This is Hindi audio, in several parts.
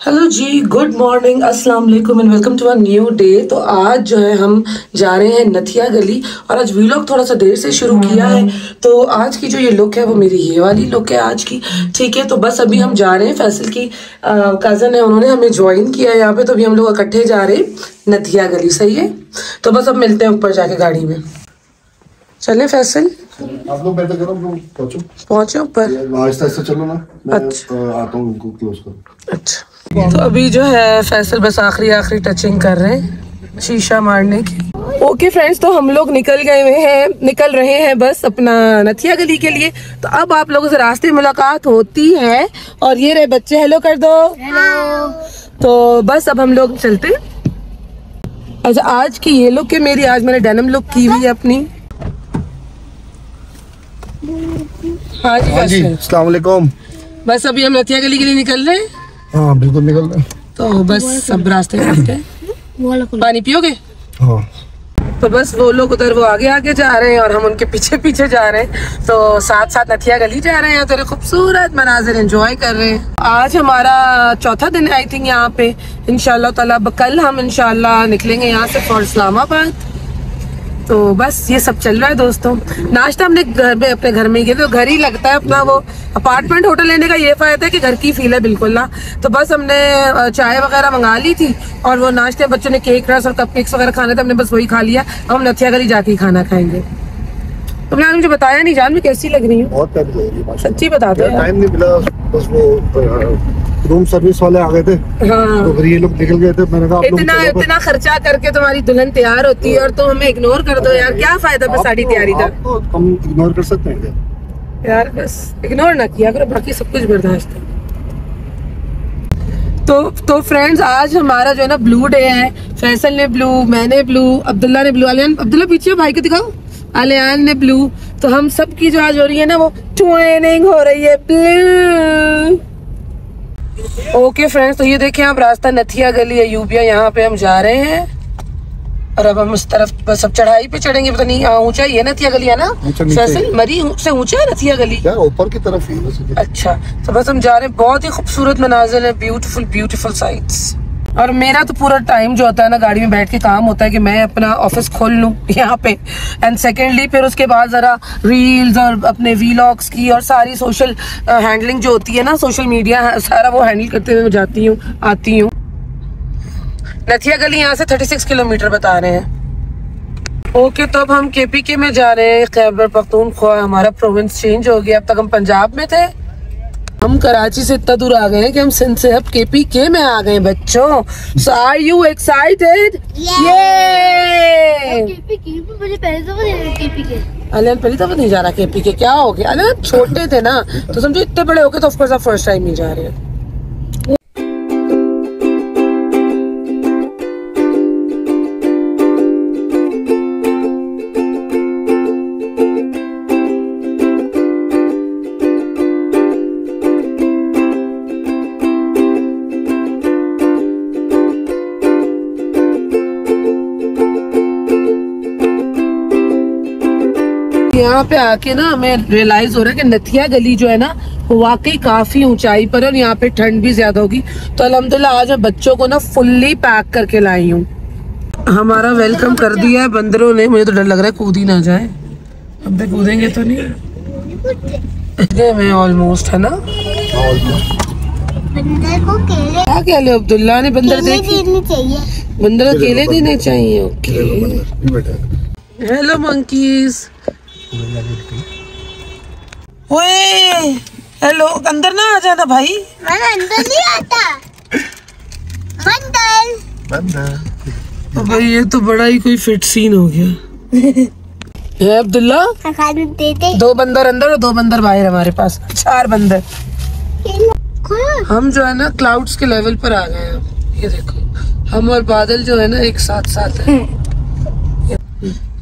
हेलो जी गुड मॉर्निंग अस्सलाम वालेकुम and welcome to a new day तो आज जो है हम जा रहे हैं नथिया गली और आज वीलॉग थोड़ा सा देर से शुरू किया है। तो आज की जो ये लुक है वो मेरी ये वाली लुक है आज की। ठीक है तो बस अभी हम जा रहे हैं। फैसल की कज़न है उन्होंने हमें ज्वाइन किया है यहाँ पे तो अभी हम लोग इकट्ठे जा रहे हैं नथिया गली सही है? तो बस अब मिलते हैं ऊपर जाके गाड़ी में। चले फैसल? आप लोग बैठे करो पहुंचो। पहुँचे ऊपर। आहिस्ता आहिस्ता चलो ना मैं अच्छा। आता हूँ क्लोज करो। अच्छा। तो अभी जो है फैसल बस आखिरी आखिरी टचिंग कर रहे हैं शीशा मारने की। ओके okay फ्रेंड्स तो हम लोग निकल गए हुए हैं निकल रहे हैं बस अपना नथिया गली के लिए। तो अब आप लोगों से रास्ते मुलाकात होती है और ये रहे बच्चे हेलो कर दो। हेलो तो बस अब हम लोग चलते। अच्छा आज की ये लुक है मेरी आज मैंने डेनम लुक की हुई है अपनी। हाँ जी हाँ जी फैसल। अस्सलाम वालेकुम। बस अभी हम नथिया गली के लिए निकल रहे हैं। हाँ बिल्कुल निकल रहे तो बस सब रास्ते हैं पानी पियोगे? हाँ। तो बस वो लोग उधर वो आगे आगे जा रहे हैं और हम उनके पीछे पीछे जा रहे हैं। तो साथ साथ नथिया गली जा रहे हैं तेरे खूबसूरत मनाजिर एंजॉय कर रहे हैं। आज हमारा चौथा दिन आई थिंक यहाँ पे। ताला कल हम इंशाल्लाह निकलेंगे यहाँ से फॉर इस्लामाबाद। तो बस ये सब चल रहा है दोस्तों। नाश्ता हमने घर में अपने घर में ही किया तो घर ही लगता है अपना वो अपार्टमेंट होटल लेने का ये फ़ायदा है कि घर की फील है बिल्कुल ना। तो बस हमने चाय वगैरह मंगा ली थी और वो नाश्ते बच्चों ने केक रस और कप केक्स वगैरह खाने थे हमने बस वही खा लिया। अब हम नथिया गली जाके ही खाना खाएँगे। तुमने आज मुझे बताया नहीं जान मैं कैसी लग रही हूँ। बहुत बताते है। रूम सर्विस वाले आ गए थे। हाँ। तो फिर ये लोग निकल गए थे। मैंने कहा आप इतना इतना खर्चा करके तुम्हारी दुल्हन तैयार होती है और तुम हमें इग्नोर कर दो यार। क्या फ़ायदा बस साड़ी तो- तैयारी का? तो हम इग्नोर कर सकते हैं यार बस इग्नोर ना किया करो बाकी सब कुछ बर्दाश्त है। तो तो फ्रेंड्स आज हमारा जो है ना ब्लू डे है। फैसल ने ब्लू मैंने ब्लू अब्दुल्ला ने ब्लू अलियान अब्दुल्ला पीछे भाई को दिखाओ। अलियान ने ब्लू तो हम सब की जो आज हो रही है ना वो ट्वेनिंग हो रही है। ब्लू ओके फ्रेंड्स तो ये देखें आप रास्ता नथिया गली अयूबिया यूबिया यहाँ पे हम जा रहे हैं। और अब हम इस तरफ़ बस अब चढ़ाई पे चढ़ेंगे पता नहीं ऊँचा ऊंचाई है नथिया गली है ना? फैसल मरी से ऊँचा है नथिया गली? ऊपर की तरफ़ ही है। अच्छा तो बस हम जा रहे हैं बहुत ही खूबसूरत मनाजिर है ब्यूटीफुल ब्यूटीफुल साइट्स और मेरा तो पूरा टाइम जो होता है ना, गाड़ी में बैठ के काम होता है कि मैं अपना ऑफ़िस खोल लूँ यहाँ पे। एंड सेकेंडली फिर उसके बाद ज़रा रील्स और अपने वीलॉग्स की और सारी सोशल हैंडलिंग जो होती है ना सोशल मीडिया सारा वो हैंडल करते हुए जाती हूँ, आती हूँ। नथिया गली यहाँ से 36 किलोमीटर बता रहे हैं। ओके तो अब हम केपीके में जा रहे हैं। खैबर पख्तूनख्वा, हमारा प्रोविंस चेंज हो गया। अब तक हम पंजाब में थे। हम कराची से इतना दूर आ गए हैं कि हम सिंसे अब के पी के में आ गए बच्चों। सो आर यू एक्साइटेड ये मुझे पहले तो केपी के। दफ़ा नहीं जा रहा केपीके क्या हो गया? अलियन छोटे थे ना तो समझो इतने बड़े हो गए तो ऑफकोर्स आप फ़र्स्ट टाइम नहीं जा रहे हैं। यहाँ पे आके ना हमें रियलाइज़ हो रहा है कि नथिया गली जो है ना वाकई काफ़ी ऊंचाई पर है और यहाँ पे ठंड भी ज़्यादा होगी। तो अल्हम्दुलिल्लाह आज मैं बच्चों को ना फुल्ली पैक करके लाई हूँ। हमारा वेलकम कर दिया है बंदरों ने। मुझे तो डर लग रहा है कूद ही ना जाए। अब तक कूदेंगे तो नहीं। मैं ऑलमोस्ट है ना। बंदर को क्या कह लो अब्दुल्ला ने बंदर केले देखी। देने चाहिए। बंदर अकेले देने चाहिए। ओके है। हेलो मंकीज ओए हेलो अंदर ना आ जाना भाई। मैं अंदर नहीं आता। बंदर बंद तो भाई ये तो बड़ा ही कोई फिट सीन हो गया। है अब्दुल्ला? दो बंदर अंदर और दो बंदर बाहर हमारे पास। चार बंदर। हम जो है ना क्लाउड्स के लेवल पर आ गए हैं। ये देखो हम और बादल जो है ना एक साथ साथ है।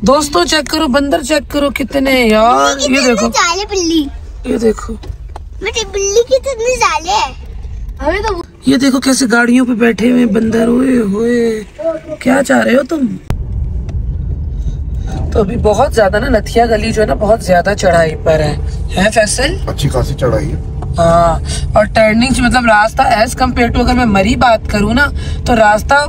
दोस्तों चेक करो बंदर चेक करो कितने हैं यार। ये देखो। बिल्ली। ये देखो। मेरी बिल्ली कितनी जाले है। तो ये देखो कैसे गाड़ियों पे बैठे हुए बंदर। ओए होए क्या चाह रहे हो तुम? तो अभी बहुत ज़्यादा ना नथिया गली जो है ना बहुत ज़्यादा चढ़ाई पर है। है फैसल? अच्छी खासी चढ़ाई है। हाँ और टर्निंग मतलब रास्ता एज कंपेयर टू अगर मैं मरी बात करूँ ना तो रास्ता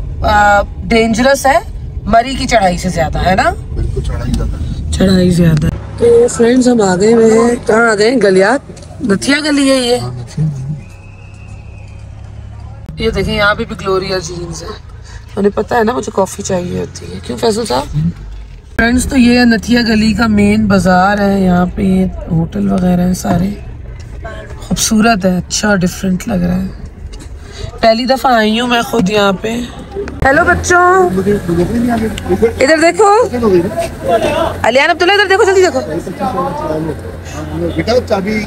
डेंजरस है मरी की चढ़ाई से ज़्यादा है ना? चढ़ाई ज़्यादा? है चढ़ाई ज़्यादा। तो फ्रेंड्स हम आ गए हुए हैं। कहाँ आ गए हैं? गलियात? नथिया गली है ये। ये देखें यहाँ पे भी ग्लोरिया जीन्स है। उन्हें पता है ना मुझे कॉफ़ी चाहिए होती है। क्यों फैसल साहब? फ्रेंड्स तो ये है नथिया गली का मेन बाज़ार है। यहाँ पे होटल वगैरह हैं सारे। खूबसूरत है अच्छा डिफरेंट लग रहा है। पहली दफ़ा आई हूँ मैं खुद यहाँ पे। हेलो बच्चों। इधर देखो। अलियान अब्दुल्ला, इधर देखो, जल्दी देखो। चाबी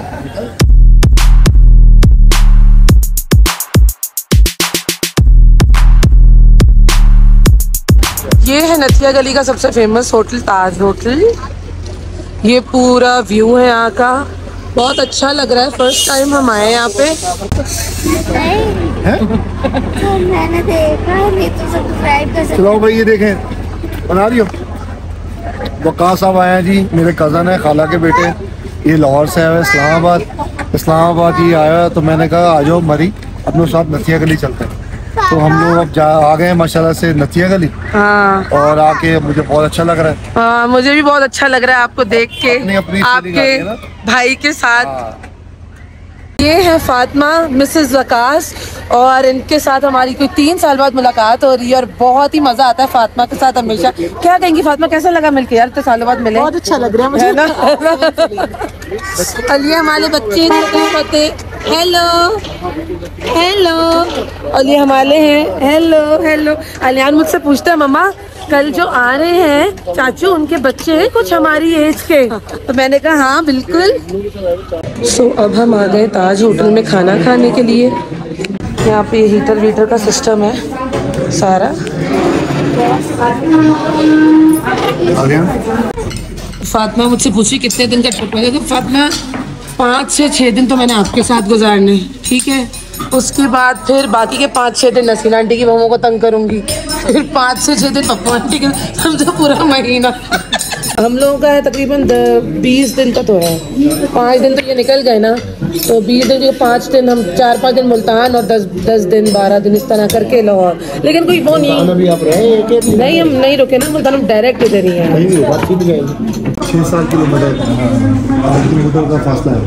ये है नथिया गली का सबसे फ़ेमस होटल ताज होटल ये पूरा व्यू है यहाँ का। बहुत अच्छा लग रहा है। फ़र्स्ट टाइम हम आए यहाँ पे। तो मैंने देखा नहीं तो सब्सक्राइब कर चलो भाई ये देखें। बना रही हो? वक़ार साहब आए हैं जी मेरे कज़न है खाला के बेटे। ये लाहौर से आए हैं, इस्लामाबाद। इस्लामाबाद ये आया तो मैंने कहा आ जाओ मरी। अपने साथ नथिया गली चलते हैं। तो हम लोग अब जा आ गए हैं माशाल्लाह से नथिया गली। हाँ। और आके मुझे बहुत अच्छा लग रहा है। हाँ मुझे भी बहुत अच्छा लग रहा है आपको देख के। अपनी- अपनी आपके है। भाई के साथ। हाँ, ये है फातिमा मिसेस वकास और इनके साथ हमारी कोई तीन साल बाद मुलाकात हो रही है और बहुत ही मज़ा आता है फातिमा के साथ हमेशा। क्या कहेंगी फातिमा कैसा लगा मिलके यार इतने सालों बाद मिले? बहुत अच्छा लग रहा है मुझे। ना? और हमारे बच्चे हेलो हेलो। और ये हमारे हैं। Hello hello. अलियान मुझसे पूछता है मम्मा कल जो आ रहे हैं चाचू उनके बच्चे हैं कुछ हमारी एज के। तो मैंने कहा हाँ बिल्कुल। सो so, अब हम आ गए ताज होटल में खाना खाने के लिए। यहाँ पे हीटर वीटर का सिस्टम है सारा। फातिमा मुझसे पूछी कितने दिन का ट्रिप है? देखो फातिमा पाँच से छः दिन तो मैंने आपके साथ गुजारने ठीक है? उसके बाद फिर बाकी के पाँच छः दिन नसीन आंटी की बहूओं को तंग करूँगी। फिर पाँच से छः दिन पप्पू आंटी के समझो पूरा महीना। हम लोगों का है तकरीबन बीस दिन का तो है। पाँच दिन तो ये निकल गए ना तो बीस दिन के पाँच दिन हम चार पाँच दिन मुल्तान और दस दस दिन बारह दिन इस तरह करके लाहौर। लेकिन कोई वो नहीं नहीं हम नहीं रुके ना मुल्तान हम डायरेक्ट इधर ही हैं। छः सात किलोमीटर आठ किलोमीटर का फासला है।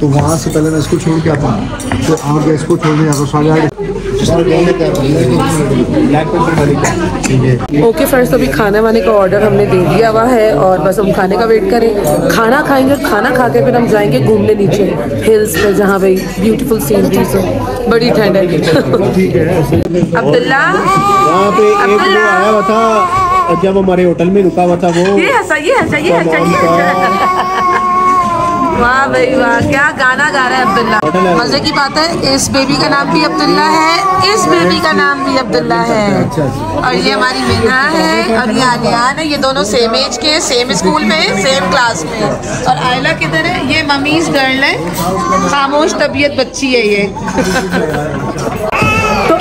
तो वहाँ से पहले मैं इसको छोड़ के आता हूँ। तो आगे। इसको छोड़ने जाता हूँ साढ़े आठ ओके फ्रेंड्स अभी खाने वाने का ऑर्डर हमने दे दिया हुआ है और बस हम खाने का वेट करें। खाना खाएँगे और खाना खा के फिर हम जाएँगे घूमने नीचे। हिल्स पे जहाँ भाई ब्यूटीफुल सीनरीज हो। बड़ी ठंड है। अब्दुल्ला! जब हमारे होटल में रुका हुआ था वो ये हंसा ये हंसा ये हंसा ये हंसा वाह भाई वाह क्या गाना गा रहा है अब्दुल्ला। मज़े की बात है इस बेबी का नाम भी अब्दुल्ला है इस बेबी का नाम भी अब्दुल्ला है। और ये हमारी मीना है और ये आलियान है ये दोनों सेम एज के सेम स्कूल में सेम क्लास में। और आयला किधर है? ये ममीज गर्ल है। खामोश तबीयत बच्ची है ये।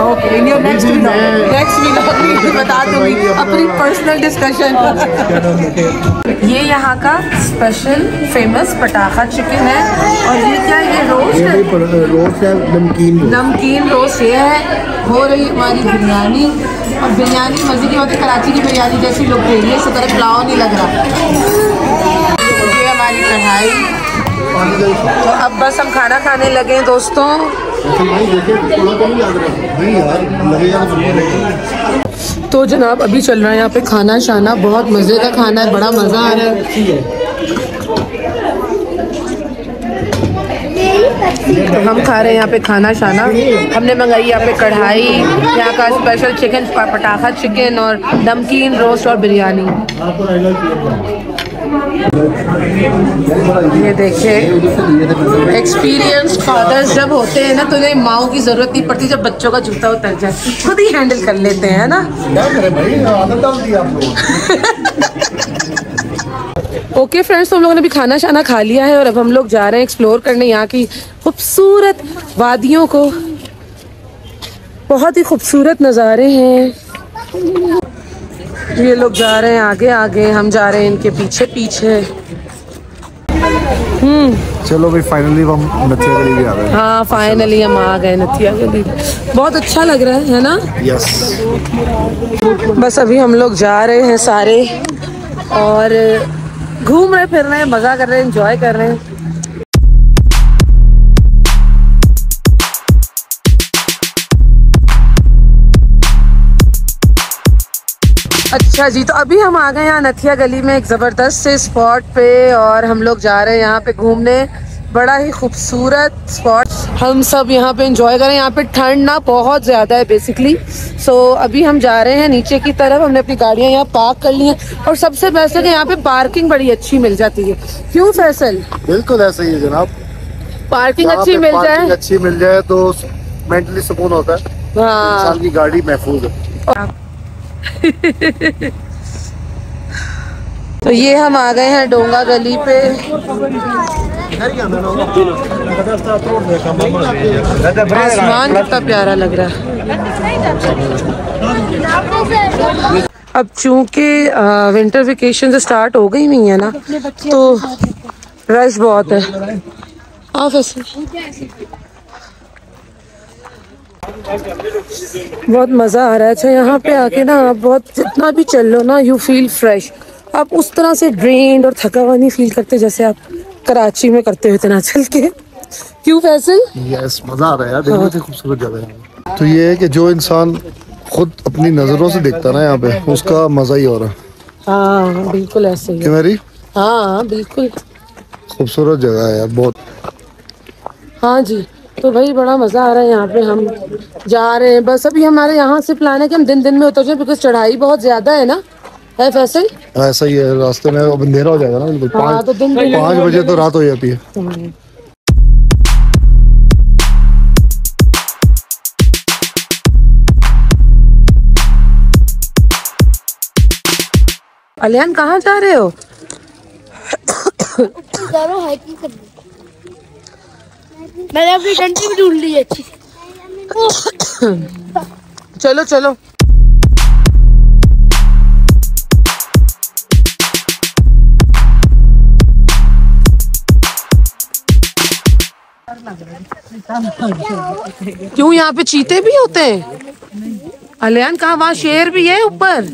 video. नेक्स्ट व्लॉग में बता दूँगी अपनी पर्सनल डिस्कशन ये यहाँ का स्पेशल फ़ेमस पटाखा चिकन है और ये क्या है? ये रोस्ट है? रोज है नमकीन नमकीन रोस्ट ये है। हो रही हमारी बिरयानी। और बिरयानी मज़े की बात है कराची की बिरयानी जैसी लोग रही है इसी तरह पुलाव नहीं लग रहा। ये हमारी कढ़ाई। तो अब बस हम खाना खाने लगे हैं दोस्तों। तो लगेगा तो तो जनाब अभी चल रहा है यहाँ पे खाना शाना बहुत मज़े का खाना है बड़ा मज़ा आ रहा है। तो हम खा रहे हैं यहाँ पे खाना शाना। हमने मंगाई यहाँ पे कढ़ाई यहाँ का स्पेशल चिकन पटाखा चिकन और नमकीन रोस्ट और बिरयानी। ये देखिए एक्सपीरियंस फादर्स जब होते हैं ना तो उन्हें माओ की ज़रूरत नहीं पड़ती जब बच्चों का जूता उतर जाए। खुद ही हैंडल कर लेते हैं ना? क्या करें भाई? आदत डाल दी आप लोगों ने। ओके फ्रेंड्स तो हम लोगों ने भी खाना शाना खा लिया है और अब हम लोग जा रहे हैं एक्सप्लोर करने यहाँ की खूबसूरत वादियों को। बहुत ही खूबसूरत नज़ारे हैं। ये लोग जा रहे हैं आगे आगे हम जा रहे हैं इनके पीछे पीछे चलो भाई फाइनली हम नथिया गली भी आ गए। हाँ फाइनली हम आ गए नथिया गली। बहुत अच्छा लग रहा है है ना? यस बस अभी हम लोग जा रहे हैं सारे और घूम रहे, फिर रहे हैं मज़ा कर रहे हैं इंजॉय कर रहे। हैं अच्छा जी तो अभी हम आ गए यहाँ नथिया गली में एक ज़बरदस्त से स्पॉट पे और हम लोग जा रहे हैं यहाँ पे घूमने। बड़ा ही खूबसूरत स्पॉट हम सब यहाँ पे इंजॉय करें यहाँ पे ठंड ना बहुत ज़्यादा है बेसिकली सो so, अभी हम जा रहे हैं नीचे की तरफ़। हमने अपनी गाड़ियाँ यहाँ पार्क कर ली हैं। और सबसे बेस्ट है कि यहाँ पे पार्किंग बड़ी अच्छी मिल जाती है। क्यों फैसल? बिल्कुल ऐसा ही है जनाब। पार्किंग अच्छी मिल जाए। अच्छी मिल जाए तो मेंटली सुकून होता है। हाँ। इंसान की गाड़ी महफूज है। तो ये हम आ गए हैं डोंगा गली पे। आसमान कितना प्यारा लग रहा है। अब चूँकि विंटर वेकेशन स्टार्ट हो गई नहीं है ना तो रश बहुत है। ऐसे बहुत मज़ा आ रहा है। अच्छा यहाँ पे आके ना आप बहुत, जितना भी चल लो ना यू फील फ्रेश आप उस तरह से ड्रेन्ड और थका हुआ नहीं फील करते जैसे आप कराची में करते हो इतना चल के? क्यों फैसल? यस मज़ा आ रहा है यार देखने से खूबसूरत जगह है। तो ये है कि जो इंसान खुद अपनी नज़रों से देखता ना यहाँ पे उसका मज़ा ही हो रहा है। हाँ बिल्कुल ऐसे ही मेरी? हाँ बिल्कुल। खूबसूरत जगह है यार बहुत। हाँ जी तो भाई बड़ा मज़ा आ रहा है यहाँ पे हम जा रहे हैं। बस अभी हमारे यहाँ से प्लान है कि हम दिन दिन में उतर जाए बिकॉज़ चढ़ाई बहुत ज़्यादा है ना। है फैसल ऐसा ही है रास्ते में अब अंधेरा हो जाएगा ना बिल्कुल। हाँ, पाँच तो पाँच बजे तो रात हो जाती है। अलियान कहाँ जा रहे हो? करो हाइकिंग कर मैंने अपनी डंडी भी ढूंढ ली है अच्छी। चलो चलो। क्यों यहाँ पे चीते भी होते हैं? अलियान, कहा? वहाँ शेर भी है ऊपर।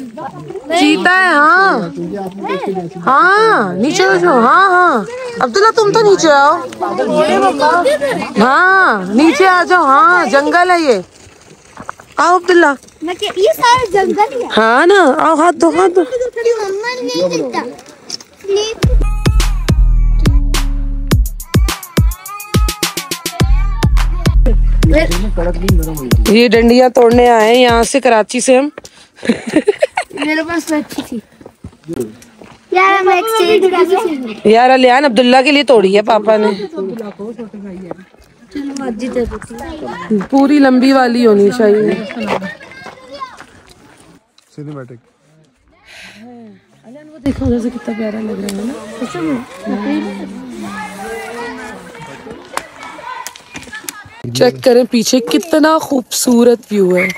चीता है हाँ। हाँ नीचे आ हाँ हाँ। अब्दुल्ला, तुम तो नीचे आओ। हाँ नीचे आ जाओ। हाँ जंगल है ये। आओ अब्दुल्ला। ये सारा जंगल है हाँ ना, आओ, हाथ दो हाथ दो ये डंडियाँ तोड़ने आए हैं यहाँ से कराची से हम। मेरे पास तो अच्छी थी। यार मैं एक्सचेंज कर दूँ। यार अलियान अब्दुल्ला के लिए तोड़ी है पापा ने। चलो मस्जिद दे देती पूरी लंबी वाली होनी चाहिए। सिनेमैटिक वो देखो उधर से कितना प्यारा लग रहा है ना। चेक करें पीछे कितना खूबसूरत व्यू है।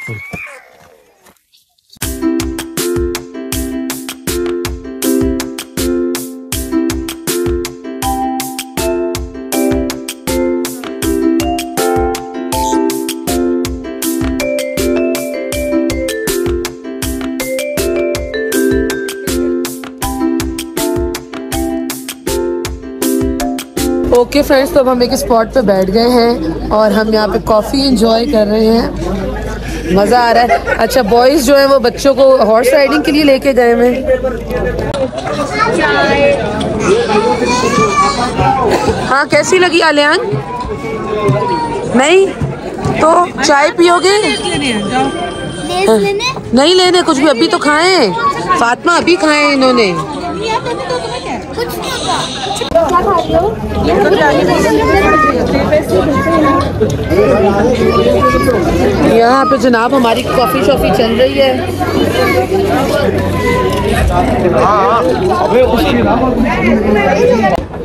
ओके फ्रेंड्स तो अब हम एक स्पॉट पे बैठ गए हैं और हम यहाँ पे कॉफ़ी इंजॉय कर रहे हैं। मज़ा आ रहा है। अच्छा बॉयज़ जो है वो बच्चों को हॉर्स राइडिंग के लिए लेके गए हैं। हाँ कैसी लगी आलियान नहीं? तो चाय पियोगे? नहीं लेने कुछ भी अभी तो खाएँ फातिमा अभी खाएँ इन्होंने। कुछ क्या खा रही हो? यहाँ पे जनाब हमारी कॉफ़ी शॉफी चल रही है।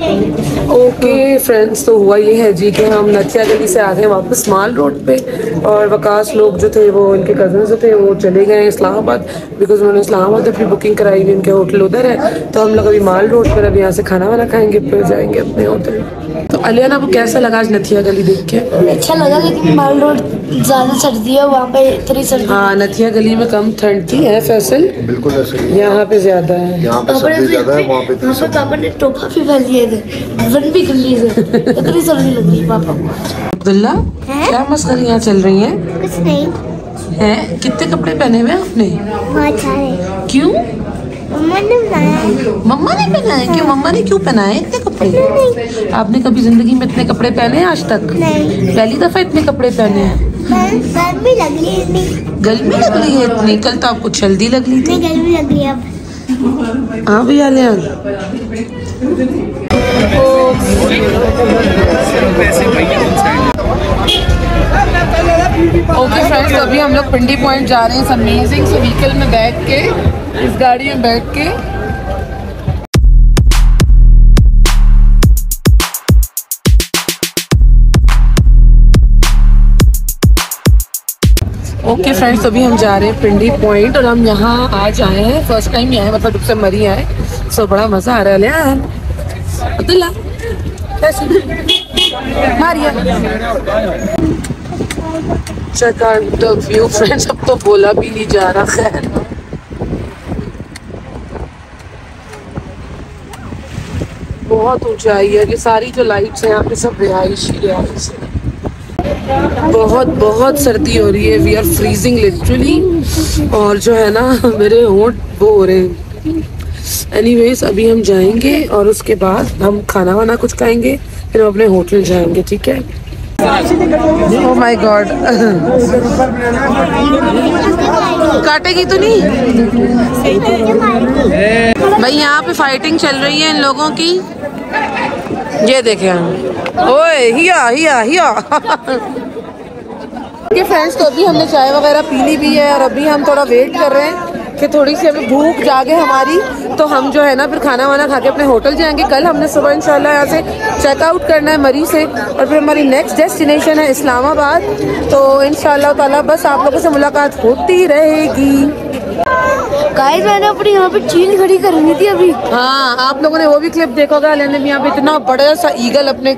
ओके फ्रेंड्स तो हुआ ये है जी कि हम नथिया गली से आ गए वापस माल रोड पे और वकास लोग जो थे, वो उनके कज़न जो थे, वो चले गए इस्लामाबाद बिकॉज़ उन्होंने इस्लामाबाद अपनी बुकिंग कराई हुई, उनके होटल उधर है। तो हम लोग अभी माल रोड पर अभी यहाँ से खाना वाना खाएँगे, फिर जाएँगे अपने होटल अलियाना को कैसा लगा आज नथिया गली देख के? अच्छा लगा लेकिन माल रोड ज़्यादा सर्दी है वहाँ पे इतनी सर्दी। हाँ नथिया गली में कम ठंड थी है फैसल। बिल्कुल यहाँ पे ज़्यादा है। यहाँ पे सर्दी ज़्यादा है वहाँ पे इतनी वहाँ पापा ने टोपा भी पहन लिए थे वन भी कर लिए थे इतनी सर्दी लग रही है पापा को अब्दुल्ला? क्या मस्करियाँ चल रही हैं? कुछ नहीं। हैं? कितने कपड़े पहने हुए आपने? क्यों? मम्मा ने बनाया मम्मा ने पहनाए क्यों? मम्मा ने क्यों पहनाए इतने कपड़े? आपने कभी ज़िंदगी में इतने कपड़े पहने हैं आज तक? नहीं। पहली दफ़ा इतने कपड़े पहने हैं। गर्मी लग रही है गर्मी लग रही है इतनी? कल तो आपको जल्दी लग रही थी। गर्मी लग रही है अब। हाँ भैया ले लियान ओके फ्रेंड्स तो अभी हम लोग पिंडी पॉइंट जा रहे हैं। अमेजिंग से व्हीकल में बैठ के, इस गाड़ी में बैठ के। ओके फ्रेंड्स तो अभी हम जा रहे हैं पिंडी पॉइंट और हम यहाँ आज आए हैं। फ़र्स्ट टाइम ही आए मतलब जब से मरी आए सो बड़ा मज़ा आ रहा है। यार Abdullah Maria check out the view friends अब तो बोला भी नहीं जा रहा, खैर। बहुत ऊंचाई है, ये सारी जो लाइट्स हैं, यहाँ पे सब रिहाइशी रिहाइश है। बहुत बहुत सर्दी हो रही है। वी आर फ्रीजिंग लिटरली और जो है ना, मेरे होंठ वो हो रहे हैं। एनीवेज अभी हम जाएँगे और उसके बाद हम खाना वाना कुछ खाएँगे, फिर हम अपने होटल जाएँगे, ठीक है? ओह माय गॉड काटेगी तो नहीं? भाई, यहाँ पे फाइटिंग चल रही है इन लोगों की। ये देखे हम। ओए, हिया हिया हिया। फ्रेंड्स तो अभी हमने चाय वगैरह पी ली भी है और अभी हम थोड़ा वेट कर रहे हैं। कि थोड़ी सी हमें भूख जागे हमारी तो हम जो है ना फिर खाना वाना खा के अपने होटल जाएँगे। कल हमने सुबह इंशाल्लाह यहाँ से चेकआउट करना है मरी से और फिर हमारी नेक्स्ट डेस्टिनेशन है इस्लामाबाद। तो इंशाल्लाह ताला बस आप लोगों से मुलाकात होती रहेगी। गाइस मैंने अपनी यहाँ पे चील खड़ी करनी थी अभी। हाँ आप लोगों ने वो भी क्लिप देखा होगा लेने यहाँ पे इतना बड़ा सा ईगल अपने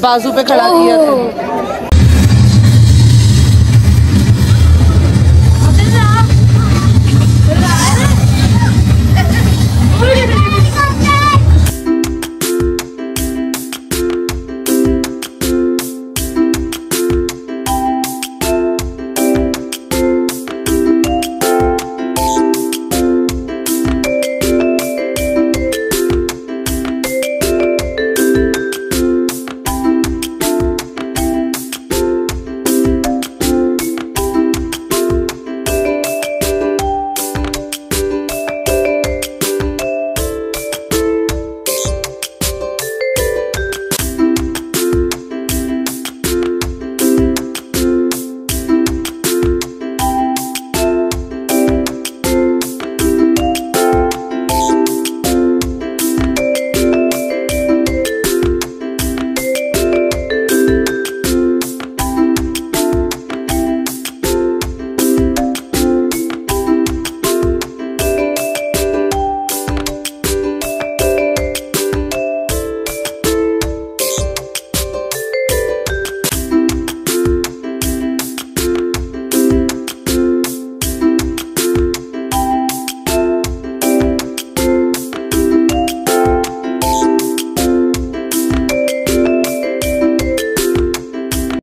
बाजू पे खड़ा किया था।